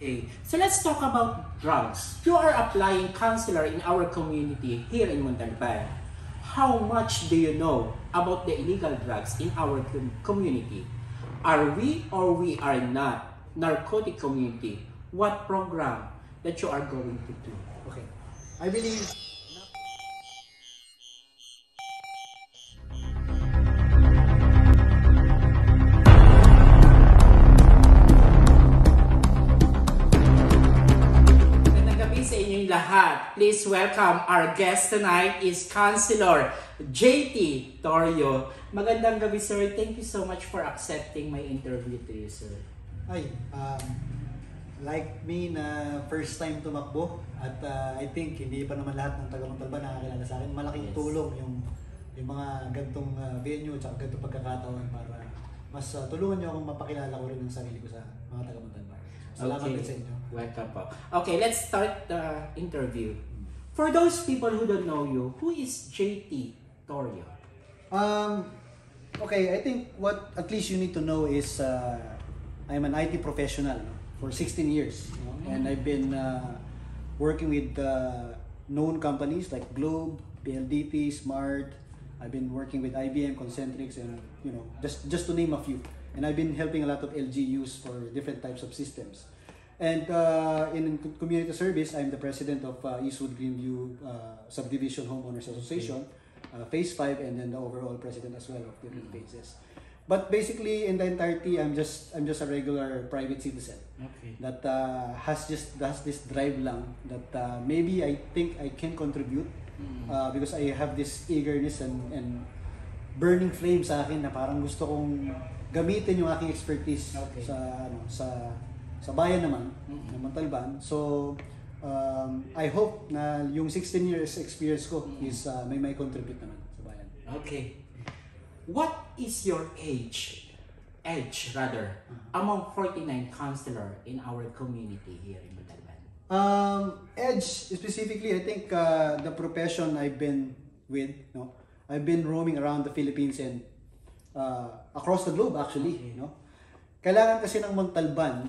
Okay, so let's talk about drugs. You are applying counselor in our community here in Montalban. How much do you know about the illegal drugs in our com- community? Are we or we are not narcotic community? What program that you are going to do? Okay. I believe Please welcome our guest tonight is Councilor JT Torio. Magandang gabi sir. Thank you so much for accepting my interview to you sir. ay um, like me na first time tumakbo at uh, I think hindi pa naman lahat ng taga Montalban nakakilala sa akin. Malaking Yes. tulong yung yung mga gantong uh, venue at gantong pagkakataon para mas uh, tulungan niyo akong mapakilala ko rin ang sarili ko sa mga taga Montalban. Salamat din sa inyo. Welcome po. Okay, let's start the interview. For those people who don't know you, who is JT Torio? Um, okay, I think what at least you need to know is uh, I'm an IT professional for 16 years, you know, and I've been uh, working with uh, known companies like Globe, PLDT, Smart. I've been working with IBM, Concentrix, and you know just just to name a few. And I've been helping a lot of LGUs for different types of systems. And uh, in community service, I'm the president of uh, Eastwood Greenview uh, Subdivision Homeowners Association, uh, Phase 5, and then the overall president as well of different phases. But basically, in the entirety, I'm just I'm just a regular private citizen Okay. that uh, has just has this drive lang that uh, maybe I think I can contribute uh, because I have this eagerness and and burning flame sa akin na parang gusto kong gamitin yung aking expertise Okay. sa ano sa sa bayan naman Mm. ng Montalban. So um, I hope na yung 16 years experience ko Mm. is uh, may may contribute naman sa bayan. Okay. What is your age, age rather, among 49 counselor in our community here in Montalban? Um, Edge specifically, I think uh, the profession I've been with, no, I've been roaming around the Philippines and uh, across the globe actually, Okay. no. Kailangan kasi ng Montalban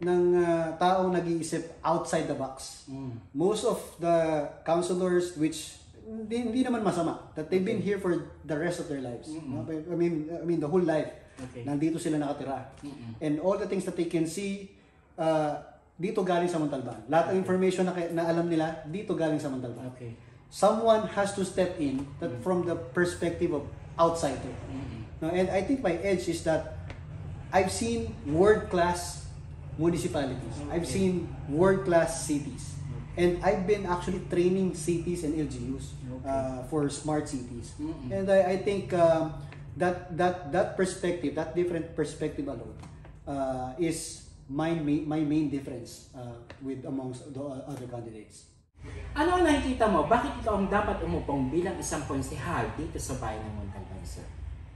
ng uh, taong nag-iisip outside the box. Mm. Most of the counselors which hindi, hindi naman masama that they've been here for the rest of their lives. no? I mean I mean the whole life. Okay. Nandito sila nakatira. Mm-mm. And all the things that they can see uh, dito galing sa Montalban. Lahat ng information na, na alam nila dito galing sa Montalban. Okay. Someone has to step in that from the perspective of outsider. Mm-mm. No, and I think my edge is that I've seen world-class municipalities. I've seen world-class cities. And I've been actually training cities and LGUs Okay. uh, for smart cities. And I, I think um, that that that perspective, that different perspective alone, uh, is my main, my main difference uh, with amongst the other candidates. Ano ang nakikita mo? Bakit ikaw ang dapat umupong bilang isang konsehal dito sa bayan ng Montalban, sir?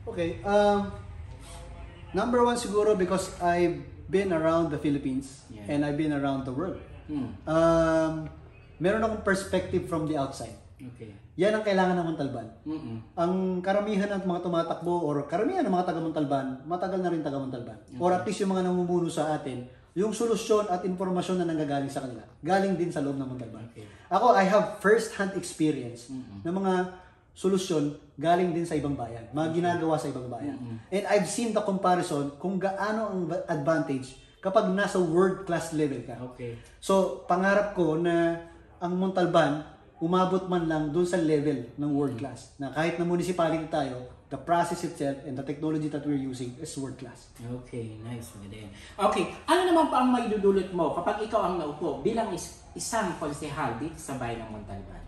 Okay. Um, number one siguro because I've been around the Philippines Yeah. and I've been around the world. Hmm. Um, meron akong perspective from the outside. Okay. Yan ang kailangan ng Montalban. Mm-mm. Ang karamihan ng mga tumatakbo or karamihan ng mga taga Montalban, matagal na rin taga Montalban. Or at least yung mga namumuno sa atin, yung solusyon at informasyon na nanggagaling sa kanila, galing din sa loob ng Montalban. Okay. Ako, I have first-hand experience ng mga solusyon galing din sa ibang bayan, mga ginagawa sa ibang bayan. And I've seen the comparison kung gaano ang advantage kapag nasa world-class level ka. Okay. So, pangarap ko na ang Montalban umabot man lang doon sa level ng world class. Na kahit na municipality tayo, the process itself and the technology that we're using is world class. Okay, nice. Maganda yan. Okay, ano naman pa ang maidudulot mo kapag ikaw ang naupo bilang is- isang konsehal dito sa bayan ng Montalban?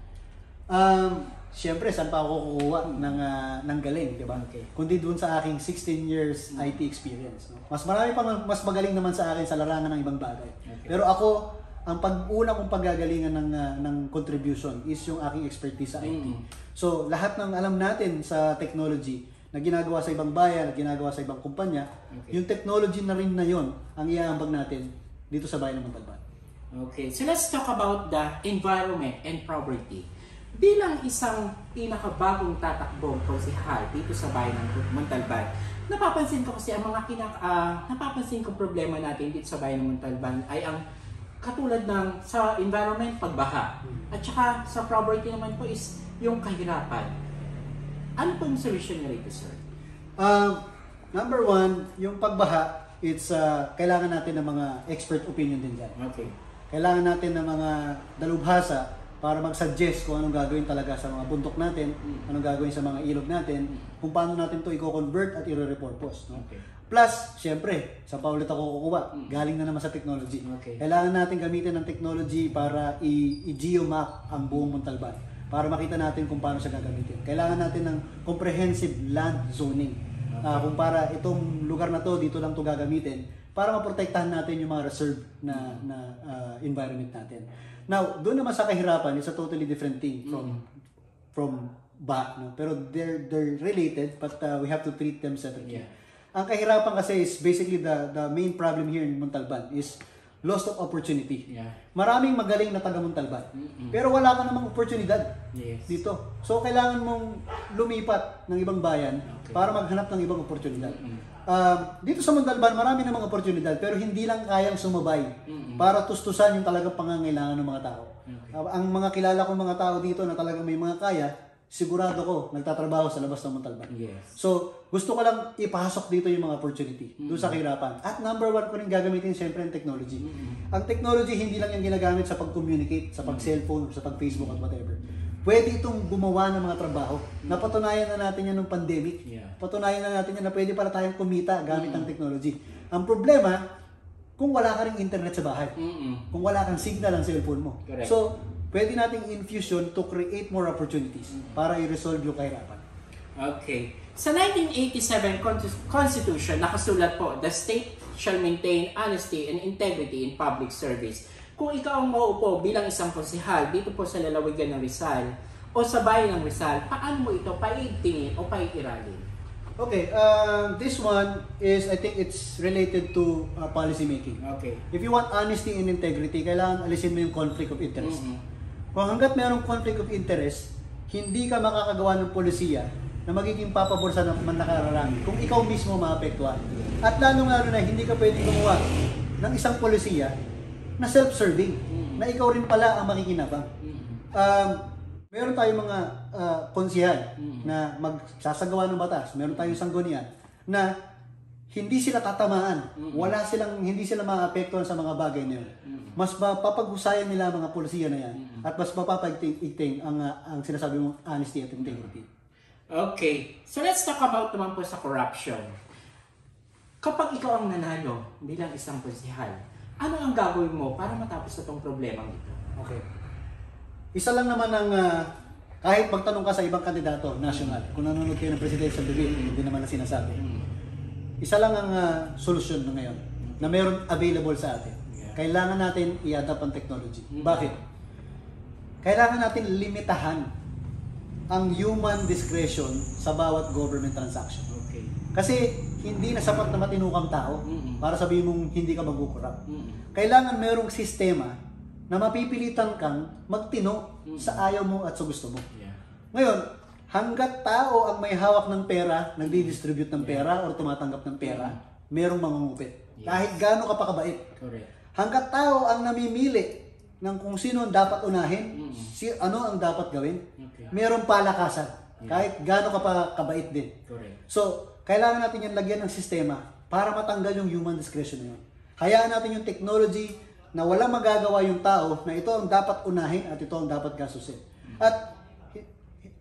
Um, Siyempre, saan pa ako kukuha ng, ah, ng galing, di ba? Okay. Kundi doon sa aking 16 years IT experience. No? Mas marami pang mas magaling naman sa akin sa larangan ng ibang bagay. Okay. Pero ako, ang pag-una kong paggagalingan ng, ah, ng contribution is yung aking expertise sa IT. Mm. So, lahat ng alam natin sa technology na ginagawa sa ibang bayan, na ginagawa sa ibang kumpanya, Okay. yung technology na rin na yon ang iaambag natin dito sa bayan ng Montalban. Okay, so let's talk about the environment and poverty. Bilang isang pinakabagong tatakbong konsehal dito sa bayan ng Montalban, napapansin ko kasi ang mga kinak ah, napapansin ko problema natin dito sa bayan ng Montalban ay ang katulad ng sa environment pagbaha at saka sa property naman po is yung kahirapan. Ano pong solusyon niyo rito, sir? Uh, number one, yung pagbaha, it's uh, kailangan natin ng mga expert opinion din dyan. Okay. Kailangan natin ng mga dalubhasa para mag-suggest kung anong gagawin talaga sa mga bundok natin, Mm. anong gagawin sa mga ilog natin, kung paano natin to i-convert at i-repurpose. No? Okay. Plus, syempre, sa pa ulit ako kukuha, Mm. galing na naman sa technology. Okay. Kailangan natin gamitin ng technology para i-geomap ang buong Montalban para makita natin kung paano siya gagamitin. Kailangan natin ng comprehensive land zoning. Ah, kung para itong lugar na to, dito lang to gagamitin para maprotektahan natin yung mga reserve na, na ah, environment natin. Now, doon naman sa kahirapan, it's a totally different thing from from ba, no? Pero they're they're related but uh, we have to treat them separately. Yeah. Ang kahirapan kasi is basically the the main problem here in Montalban is loss of opportunity. Yeah. Maraming magaling na taga Montalban. Mm-mm. Pero wala ka namang oportunidad Yes. dito. So kailangan mong lumipat ng ibang bayan Okay. para maghanap ng ibang oportunidad. Mm-mm. Um, dito sa Montalban, marami namang oportunidad pero hindi lang kayang sumabay Mm-mm. para tustusan yung talagang pangangailangan ng mga tao. Okay. Uh, ang mga kilala kong mga tao dito na talagang may mga kaya, sigurado ko nagtatrabaho sa labas ng Montalban. Yes. So, gusto ko lang ipasok dito yung mga opportunity doon sa kahirapan. At number one ko rin gagamitin siyempre ang technology. Ang technology hindi lang yung ginagamit sa pag-communicate, sa pag-cellphone, sa pag-Facebook at whatever. Pwede itong gumawa ng mga trabaho. Napatunayan na natin yan ng pandemic. Yeah. Patunayan na natin yan na pwede para tayong kumita gamit ang technology. Ang problema, kung wala ka ring internet sa bahay Mm-mm. kung wala kang signal ang cellphone mo. Correct. So, pwede nating infusion to create more opportunities para i-resolve yung kahirapan. Okay. Sa 1987 Con- Constitution, nakasulat po, the state shall maintain honesty and integrity in public service. Kung ikaw ang mauupo bilang isang konsihal dito po sa lalawigan ng Rizal o sa bayan ng Rizal, paano mo ito paiigtingin o paiiralin? Okay, uh, this one is, I think it's related to uh, policy making. Okay. If you want honesty and integrity, kailangan alisin mo yung conflict of interest. Mhm. Kung hanggat mayroong conflict of interest, hindi ka makakagawa ng polisiya na magiging papabor sa nakararami kung ikaw mismo maapektuhan. At lalong-lalo na hindi ka pwedeng gumawa ng isang polisiya na self-serving, na ikaw rin pala ang makikinabang. Um, meron tayong mga uh, konsihal Mm. na magsasagawa ng batas. Meron tayong sanggunian na hindi sila tatamaan. Mm. Wala silang hindi sila maapektuhan sa mga bagay na yun. Mm. Mas mapapaghusayan nila ang mga polisiya na yan at mas mapapagigting ang uh, ang sinasabi mong honesty at integrity. Okay. So let's talk about naman po sa corruption. Kapag ikaw ang nanalo bilang isang konsihal, ano ang gagawin mo para matapos itong problema ito? Okay. Isa lang naman ang ah, kahit magtanong ka sa ibang kandidato national, kung nanonood kayo ng presidential debate, hindi naman na sinasabi. Isa lang ang ah, solusyon na ngayon na meron available sa atin. Yeah. Kailangan natin i-adapt ang technology. Mm. Bakit? Kailangan natin limitahan ang human discretion sa bawat government transaction. Okay. Kasi hindi na sapat na matinukang tao para sabihin mong hindi ka magkukurap. Kailangan merong sistema na mapipilitan kang magtino sa ayaw mo at sa gusto mo. Yeah. Ngayon, hanggat tao ang may hawak ng pera, nagdi-distribute ng pera or tumatanggap ng pera, merong mangungupit. Yes. Kahit gaano ka pa kabait. Correct. Hanggat tao ang namimili ng kung sino ang dapat unahin, Mm. si, ano ang dapat gawin, Okay. merong palakasan. Kahit gaano ka pa kabait din. Correct. So, kailangan natin yan lagyan ng sistema para matanggal yung human discretion na yun. Hayaan natin yung technology na walang magagawa yung tao na ito ang dapat unahin at ito ang dapat gasusin. At hi-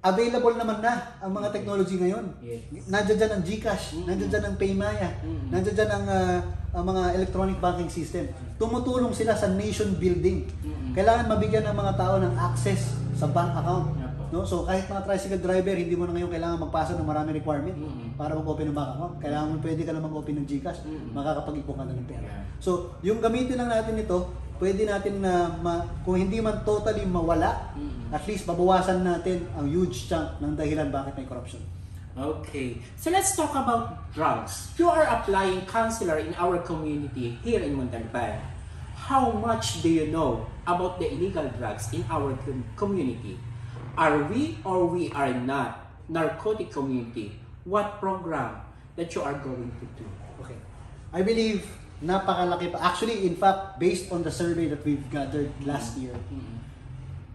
available naman na ang mga technology ngayon. Yes. Nandiyan dyan ang GCash, nandiyan dyan ang Paymaya, Mm. nandiyan dyan ang, ah, ang mga electronic banking system. Tumutulong sila sa nation building. Mm. Kailangan mabigyan ng mga tao ng access sa bank account. No? So kahit mga tricycle driver, hindi mo na ngayon kailangan magpasa ng maraming requirement Mm. para mag-open ng bank account. Kailangan mo pwede ka na mag-open ng GCash, Mm. makakapag-ipon ka na ng pera. Yeah. So, yung gamitin lang natin ito, pwede natin na ma- kung hindi man totally mawala, Mm. at least babawasan natin ang huge chunk ng dahilan bakit may corruption. Okay. So let's talk about drugs. You are applying counselor in our community here in Montalban. How much do you know about the illegal drugs in our com- community? Are we or we are not narcotic community? What program that you are going to do? Okay. I believe napakalaki pa. Actually, in fact, based on the survey that we've gathered last year, Mm-mm.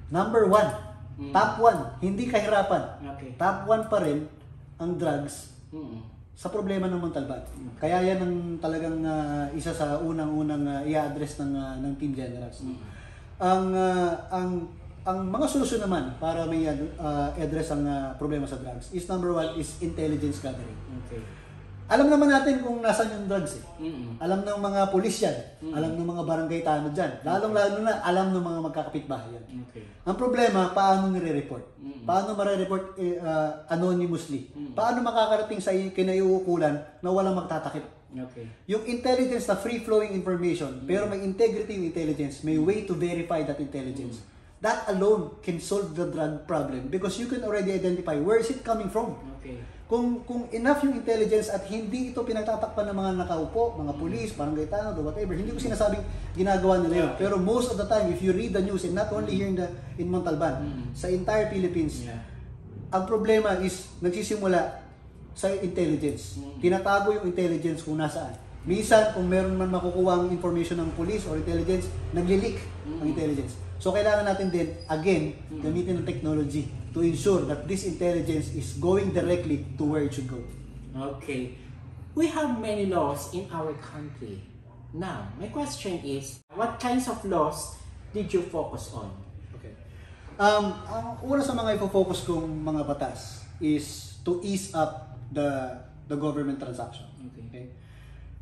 number one, Mm. top one, hindi kahirapan. Okay. Top one pa rin ang drugs Mm-mm. sa problema ng Montalban. Kaya yan ang talagang ah, isa sa unang-unang uh, i-address ng ah, ng Team Generals. no? Ang ah, ang ang mga solusyon naman para may ah, address ang ah, problema sa drugs is number one is intelligence gathering. Okay. Alam naman natin kung nasaan yung drugs eh. Mm-mm. Alam ng mga pulis yan. Alam ng mga barangay tanod dyan. Lalong-lalo na alam ng mga magkakapitbahay yan. Okay. Ang problema, paano nire-report? Mm. Paano mare-report eh, ah, anonymously? Paano makakarating sa kinaiuukulan na walang magtatakip? Okay. Yung intelligence na free-flowing information, pero may integrity yung intelligence, may way to verify that intelligence. That alone can solve the drug problem because you can already identify where is it coming from. Okay. Kung kung enough yung intelligence at hindi ito pinagtatakpan ng mga nakaupo, mga police, barangay tanod or whatever, hindi ko sinasabing ginagawa nila yun. Pero most of the time, if you read the news, and not only here in, the, in Montalban, Mm. sa entire Philippines, Yeah. ang problema is nagsisimula sa intelligence. Mm. Tinatago yung intelligence kung nasaan. Minsan, kung meron man makukuha ang information ng police or intelligence, nagli-leak ang Mm. intelligence. So, kailangan natin din, again, gamitin ng technology to ensure that this intelligence is going directly to where it should go. Okay. We have many laws in our country. Now, my question is, what kinds of laws did you focus on? Okay. Um, ang una sa mga ipo-focus kong mga batas is to ease up the the government transaction. Okay. Okay.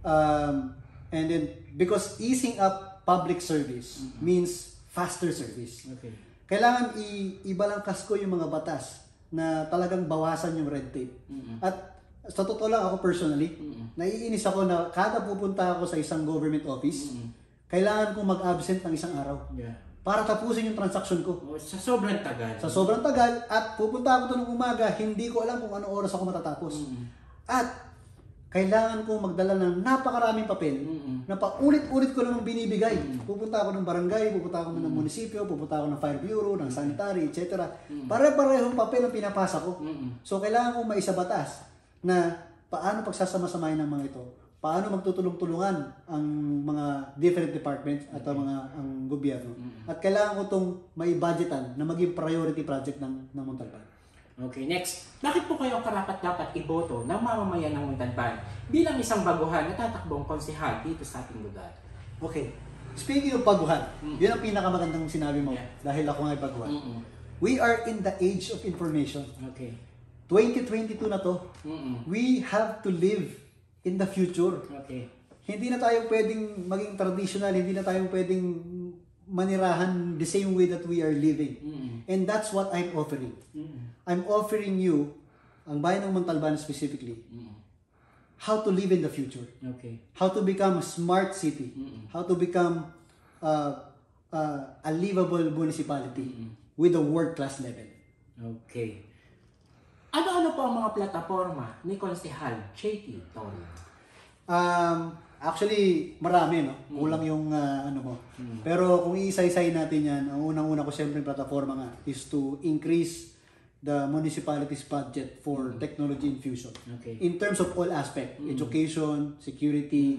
Um, and then because easing up public service means faster service. Okay. Kailangan i ibalangkas ko yung mga batas na talagang bawasan yung red tape. Mm-mm. At sa totoo lang ako personally, Mm-mm. naiinis ako na kada pupunta ako sa isang government office, Mm-mm. kailangan kong mag-absent ng isang araw Yeah. para tapusin yung transaction ko. Oh, sa sobrang tagal. Sa sobrang tagal at pupunta ako doon ng umaga, hindi ko alam kung anong oras ako matatapos. Mm-mm. At kailangan kong magdala ng napakaraming papel Mm-mm. na paulit-ulit ko lang ng binibigay. Pupunta ako ng barangay, pupunta ako ng munisipyo, pupunta ako ng fire bureau, ng sanitary, etc. Pare-parehong papel ang pinapasa ko. Mm-mm. So kailangan kong maisabatas na paano pagsasama-samahin ng mga ito, paano magtutulong-tulungan ang mga different departments at ang mga ang gobyerno. At kailangan ko itong may budgetan na maging priority project ng ng Montalban. Okay, next. Bakit po kayo karapat-dapat iboto ng mamamayan ng Montalban bilang isang baguhan na tatakbong konsehal dito sa ating lugar? Okay. Speaking of baguhan, Mm. yun ang pinakamagandang sinabi mo Yeah. dahil ako nga ay baguhan. Mm-mm. We are in the age of information. Okay. 2022 na to. Mm-mm. We have to live in the future. Okay. Hindi na tayo pwedeng maging traditional, hindi na tayo pwedeng manirahan the same way that we are living. Mm-mm. And that's what I'm offering. Mm-mm. I'm offering you, ang bayan ng Montalban specifically, Mm-mm. how to live in the future. Okay. How to become a smart city. Mm-mm. How to become uh, uh, a livable municipality Mm-mm. with a world-class level. Okay. Ano-ano po ang mga plataforma ni Konsehal JT Tol? Um, actually, marami, no? Kulang yung uh, ano mo. Pero kung iisa-isay natin yan, ang unang-una ko siyempre yung platforma nga is to increase the municipality's budget for technology infusion. Okay. In terms of all aspect, education, security,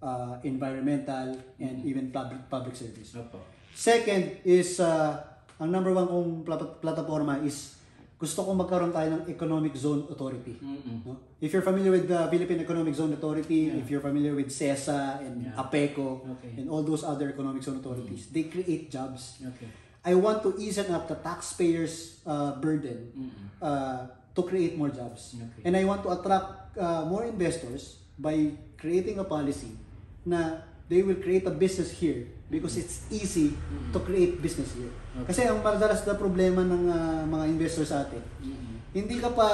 uh, environmental, and even public public service. Opo. Second is, uh, ang number one kong plat- plataforma is gusto kong magkaroon tayo ng Economic Zone Authority. Mm-mm. No? If you're familiar with the Philippine Economic Zone Authority, if you're familiar with CESA and Yeah. APECO Okay. and all those other economic zone authorities, they create jobs. Okay. I want to ease up the taxpayers' uh, burden Mm-mm. uh, to create more jobs. Okay. And I want to attract uh, more investors by creating a policy na they will create a business here because it's easy to create business here. Okay. Kasi ang madalas na problema ng uh, mga investors sa atin, Mm-mm. hindi ka pa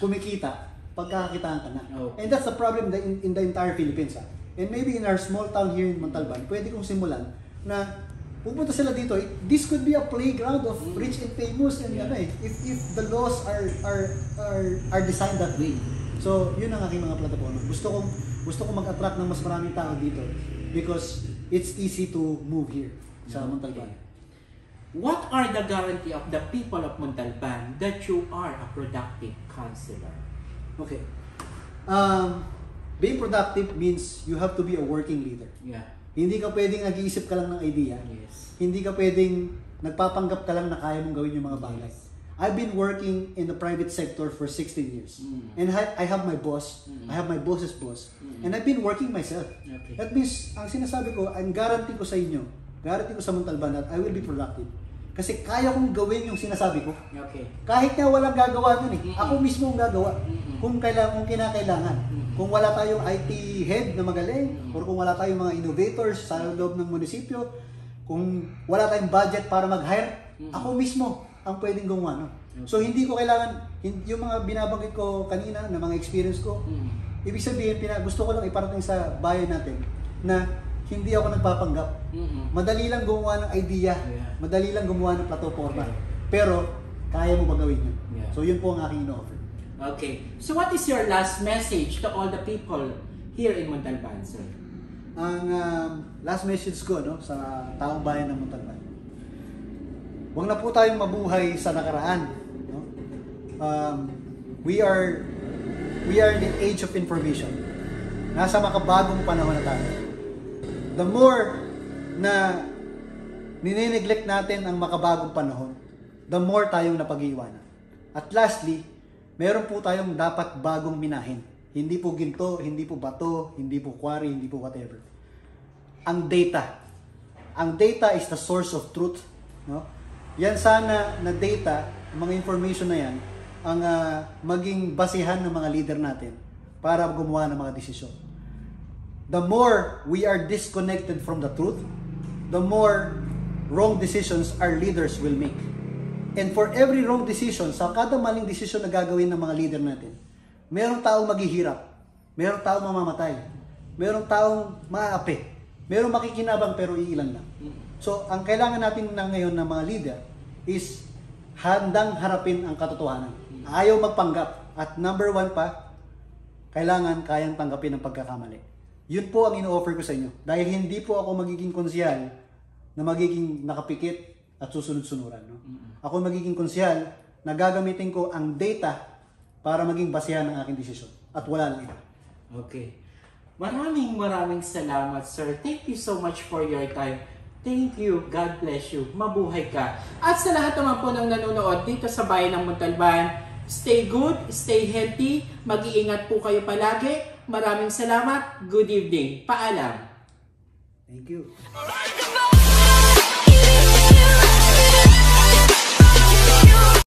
kumikita pagkakakitaan ka na. Okay. And that's the problem in, in, the entire Philippines. ah. And maybe in our small town here in Montalban, pwede kong simulan na pupunta sila dito. This could be a playground of rich and famous and Yeah. ano eh, if, if the laws are, are, are, are designed that way. So, yun ang aking mga plataforma. Gusto kong, gusto kong mag-attract ng mas maraming tao dito because it's easy to move here sa Montalban. What are the guarantee of the people of Montalban that you are a productive counselor? Okay. Um, being productive means you have to be a working leader. Yeah. Hindi ka pwedeng nag-iisip ka lang ng idea. Yes. Hindi ka pwedeng nagpapanggap ka lang na kaya mong gawin yung mga bagay. I've been working in the private sector for 16 years. Mm. And I I have my boss. Mm. I have my boss's boss. Mm. And I've been working myself. Okay. That means, ang sinasabi ko, ang guarantee ko sa inyo, guarantee ko sa Montalban that I will be productive. Kasi kaya kong gawin yung sinasabi ko. Okay. Kahit nga walang gagawa nun eh. Mm-mm. Ako mismo ang gagawa. Mm-mm. Kung kailangan, kung kinakailangan. Mm-mm. Kung wala tayong IT head na magaling, Mm-mm. or kung wala tayong mga innovators sa loob ng munisipyo, kung wala tayong budget para mag-hire, Mm-mm. ako mismo ang pwedeng gumawa. No? So hindi ko kailangan, yung mga binabanggit ko kanina na mga experience ko, Mm. ibig sabihin, pina, gusto ko lang iparating sa bayan natin na hindi ako nagpapanggap. Mm-mm. Madali lang gumawa ng idea, Yeah. madali lang gumawa ng plataforma. Okay. Pero, kaya mo ba gawin yun? Yeah. So, yun po ang aking ino-offer. Okay. So what is your last message to all the people here in Montalban, sir? Ang um, last message ko no, sa taong bayan ng Montalban. Huwag na po tayong mabuhay sa nakaraan. No? Um, we are we are in the age of information. Nasa makabagong panahon na tayo. The more na ninineglect natin ang makabagong panahon, the more tayong napag-iwanan. At lastly, meron po tayong dapat bagong minahin. Hindi po ginto, hindi po bato, hindi po quarry, hindi po whatever. Ang data. Ang data is the source of truth. No? Yan sana na data, mga information na yan, ang ah, maging basihan ng mga leader natin para gumawa ng mga desisyon. The more we are disconnected from the truth, the more wrong decisions our leaders will make. And for every wrong decision, sa kada maling decision na gagawin ng mga leader natin, merong taong maghihirap, merong taong mamamatay, merong taong maaapi, merong makikinabang pero iilan lang. So, ang kailangan natin na ngayon ng mga leader is handang harapin ang katotohanan. Ayaw magpanggap. At number one pa, kailangan kayang tanggapin ang pagkakamali. Yun po ang ino-offer ko sa inyo. Dahil hindi po ako magiging konsyal na magiging nakapikit at susunod-sunuran. No? Ako magiging konsyal na gagamitin ko ang data para maging basehan ng aking desisyon. At wala lang iba. Okay. Maraming maraming salamat, sir. Thank you so much for your time. Thank you. God bless you. Mabuhay ka. At sa lahat naman po ng nanonood dito sa bayan ng Montalban, stay good, stay healthy, mag-iingat po kayo palagi. Maraming salamat. Good evening. Paalam. Thank you.